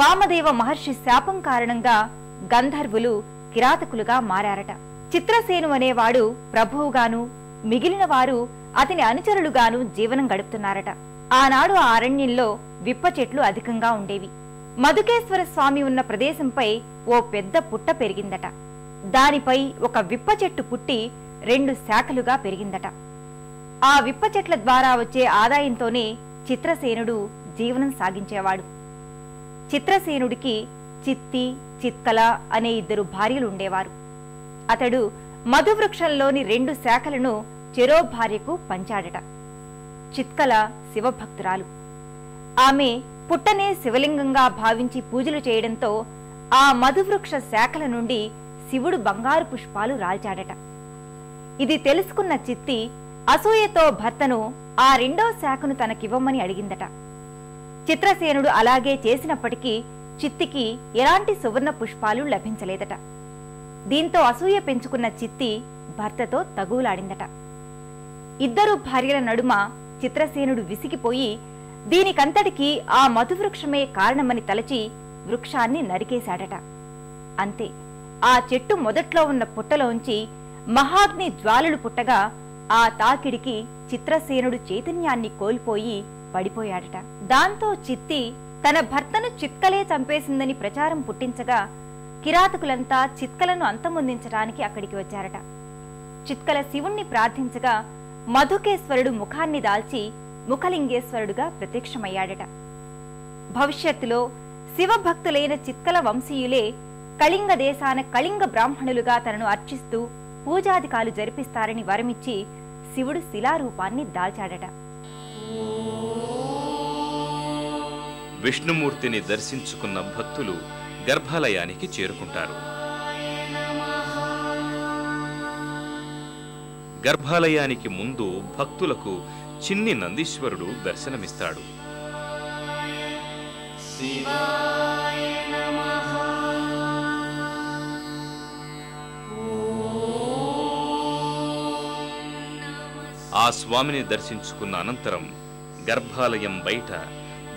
వామదేవ మహర్షి శాపం కారణంగా గంధర్వులు కిరాతకులుగా మారారట. చిత్రసేను అనేవాడు ప్రభువుగాను మిగిలిన వారు అతని అనుచరులుగాను జీవనం గడుపుతున్నారట. ఆనాడు ఆ అరణ్యంలో విప్ప చెట్లు అధికంగా ఉండేవి. మధుకేశ్వర స్వామి ఉన్న ప్రదేశంపై ఓ పెద్ద పుట్ట పెరిగిందట. దానిపై ఒక విప్ప చెట్టు పుట్టి రెండు శాఖలుగా పెరిగిందట. ఆ విప్ప చెట్ల ద్వారా వచ్చే ఆదాయంతోనే చిత్రసేనుడు జీవనం సాగించేవాడు. చిత్రసేనుడికి చిత్తి చిత్కల అనే ఇద్దరు భార్యలు ఉండేవారు అతడు మధువృక్షంలోని రెండు శాఖలను చెరో భార్యకు పంచాడట. చిత్కల శివభక్తురాలు. ఆమె పుట్టనే శివలింగంగా భావించి పూజలు చేయడంతో ఆ మధువృక్ష శాఖల నుండి శివుడు బంగారు పుష్పాలు రాల్చాడట. ఇది తెలుసుకున్న చిత్తి అసూయతో భర్తను ఆ రెండో శాఖను తనకివ్వమని అడిగిందట. చిత్రసేనుడు అలాగే చేసినప్పటికీ చిత్తికి ఎలాంటి సువర్ణ పుష్పాలు లభించలేదట. దీంతో అసూయ పెంచుకున్న చిత్తి భర్తతో తగులాడిందట. ఇద్దరు భార్యల నడుమ చిత్రసేనుడు విసిగిపోయి దీనికంతటికీ ఆ మధువృక్షమే కారణమని తలచి వృక్షాన్ని నరికేశాడట. అంతే ఆ చెట్టు మొదట్లో ఉన్న పుట్టలోంచి మహాగ్ని జ్వాలలు పుట్టగా ఆ తాకిడికి చిత్రసేనుడు చైతన్యాన్ని కోల్పోయి పడిపోయాడట. దాంతో చిత్తి తన భర్తను చిత్కలే చంపేసిందని ప్రచారం పుట్టించగా కిరాతకులంతా చిత్కలను అంతమొందించడానికి అక్కడికి వచ్చారట. చిత్కల శివుణ్ణి ప్రార్థించగా మధుకేశ్వరుడు ముఖాన్ని దాల్చి ముఖలింగేశ్వరుడుగా ప్రత్యక్షమయ్యాడట. భవిష్యత్తులో శివభక్తులైన చిత్కల వంశీయులే కళింగ దేశాన కళింగ బ్రాహ్మణులుగా తనను అర్చిస్తూ పూజాదికాలు జరిపిస్తారని వరమిచ్చి శివుడు శిలారూపాన్ని దాల్చాడట. విష్ణుమూర్తిని దర్శించుకున్న భక్తులు గర్భాలయానికి చేరుకుంటారు. గర్భాలయానికి ముందు భక్తులకు చిన్ని నందీశ్వరుడు దర్శనమిస్తాడు. ఆ స్వామిని దర్శించుకున్న అనంతరం గర్భాలయం బయట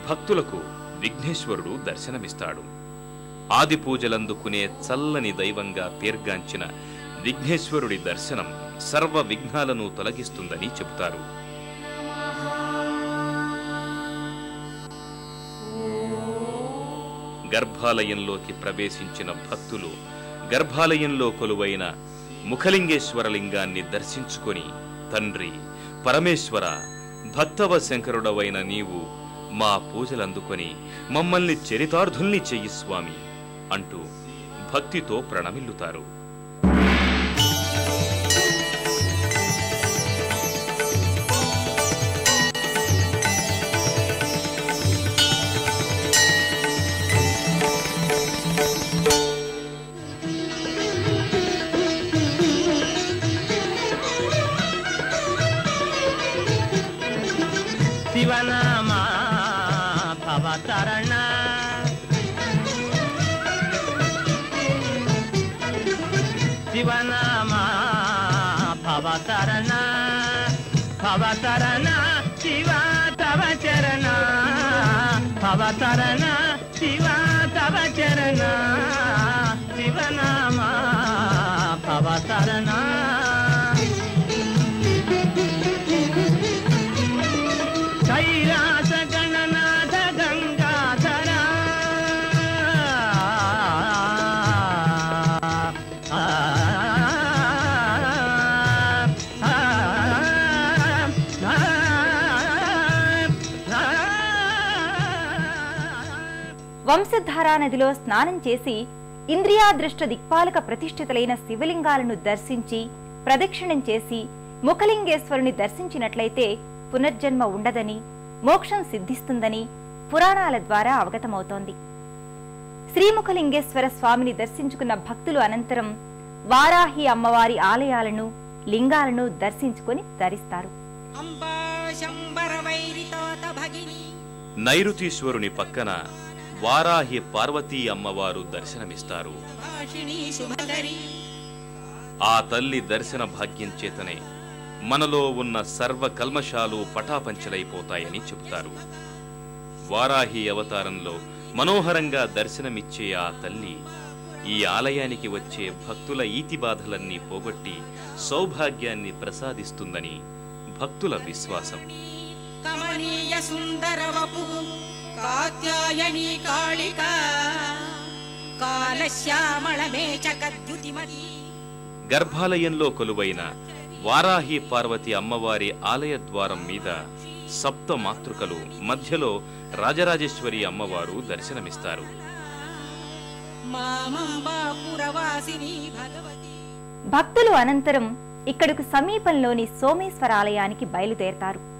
భక్తులకు విఘ్నేశ్వరుడు దర్శనమిస్తాడు. ఆది పూజలందుకునే చల్లని దైవంగా పేర్గాంచిన విఘ్నేశ్వరుడి దర్శనం సర్వ విఘ్నాలను తొలగిస్తుందని చెబుతారు. గర్భాలయంలోకి ప్రవేశించిన భక్తులు గర్భాలయంలో కొలువైన ముఖలింగేశ్వర లింగాన్ని దర్శించుకొని తండ్రి పరమేశ్వర భక్తవ శంకరుడవైన నీవు మా పూజలందుకొని మమ్మల్ని చరితార్థుల్ని చెయ్యి స్వామి అంటూ భక్తితో ప్రణమిల్లుతారు. శివనామ శివనామా భవతరణ భవతరణ శివ తవ చరణ భవతరణ శివ తవ చరణ. వంశధారా నదిలో స్నానం చేసి ఇంద్రియాదృష్ట దిక్పాలక ప్రతిష్ఠితులైన శివలింగాలను దర్శించి ప్రదక్షిణం చేసి ముఖలింగేశ్వరుని దర్శించినట్లయితే పునర్జన్మ ఉండదని మోక్షం సిద్ధిస్తుందని పురాణాల ద్వారా అవగతమవుతోంది. శ్రీముఖలింగేశ్వర స్వామిని దర్శించుకున్న భక్తులు అనంతరం వారాహి అమ్మవారి ఆలయాలను లింగాలను దర్శించుకొని తరిస్తారు. అంబా శంబర వైరితోత భగిని. నైరుతీశ్వరుని పక్కన వారాహి పార్వతీ అమ్మవారు దర్శనమిస్తారు. ఆ తల్లి దర్శన భాగ్యం చేతనే మనలో ఉన్న సర్వ కల్మషాలు పటాపంచలైపోతాయని చెబుతారు. వారాహి అవతారంలో మనోహరంగా దర్శనమిచ్చే ఆ తల్లి ఈ ఆలయానికి వచ్చే భక్తుల ఈతి బాధలన్నీ పోగొట్టి సౌభాగ్యాన్ని ప్రసాదిస్తుందని భక్తుల విశ్వాసం. కమనీయ సుందర వపు కాత్యాయని కాళిక గర్భాలయంలో కొలువైన వారాహి పార్వతి అమ్మవారి ఆలయ ద్వారం మీద సప్త మాతృకలు మధ్యలో రాజరాజేశ్వరి అమ్మవారు దర్శనమిస్తారు. భక్తులు అనంతరం ఇక్కడకు సమీపంలోని సోమేశ్వర ఆలయానికి బయలుదేరతారు.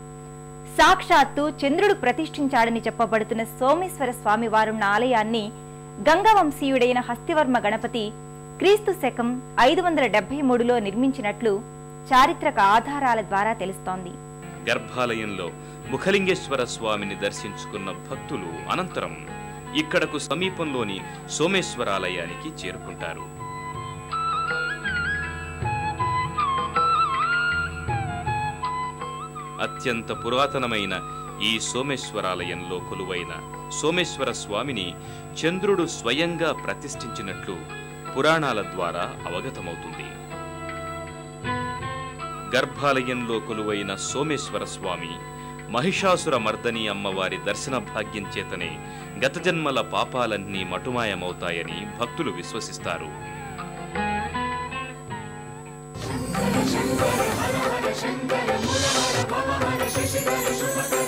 సాక్షాత్తు చంద్రుడు ప్రతిష్ఠించాడని చెప్పబడుతున్న సోమేశ్వర స్వామివారున్న ఆలయాన్ని గంగవంశీయుడైన హస్తివర్మ గణపతి క్రీస్తు శకం ఐదు వందల డెబ్బై మూడులో నిర్మించినట్లు చారిత్రక ఆధారాల ద్వారా తెలుస్తోంది. గర్భాలయంలో ముఖలింగేశ్వర స్వామిని దర్శించుకున్న భక్తులు అనంతరం ఇక్కడకు సమీపంలోని సోమేశ్వరాలయానికి చేరుకుంటారు. అత్యంత పురాతనమైన ఈ సోమేశ్వరాలయంలో కొలువైన సోమేశ్వర స్వామిని చంద్రుడు స్వయంగా ప్రతిష్ఠించినట్లు పురాణాల ద్వారా అవగతమవుతుంది. గర్భాలయంలో కొలువైన సోమేశ్వర స్వామి మహిషాసుర మర్దని అమ్మవారి దర్శన భాగ్యం చేతనే గత జన్మల పాపాలన్నీ మటుమాయమవుతాయని భక్తులు విశ్వసిస్తారు. Vai,